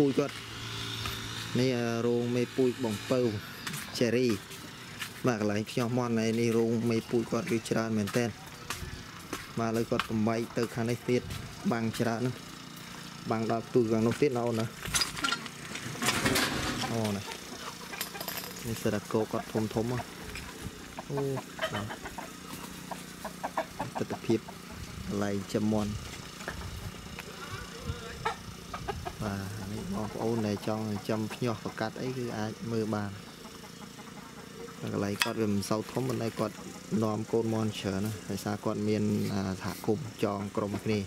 ពូជគាត់នេះរោងមេពូជបងពៅជេរីបាទកន្លែងខ្ញុំមន់ហើយនេះរោងមេពូជគាត់គឺច្រើនមែនតើបាទឥឡូវគាត់បំបីទៅខាងនេះទៀតបាំងច្រើនហ្នឹងបាំងដល់ទូខាងនោះទៀតណាអូនណាអូណានេះសិតតែគោគាត់ធំធំហ្នឹងអូបាទទស្សនភាពកន្លែងចំមន់ បាទនេះបងប្អូនដែលចង់ចំភ្ញាស់ប្រកាត់អីគឺអាចមើលបានតែកន្លែងគាត់វាមិនសូវធំប៉ុន្តែគាត់នាំកូនមន់ច្រើនណាដោយសារគាត់មានសហគមន៍ចងក្រុមគ្នា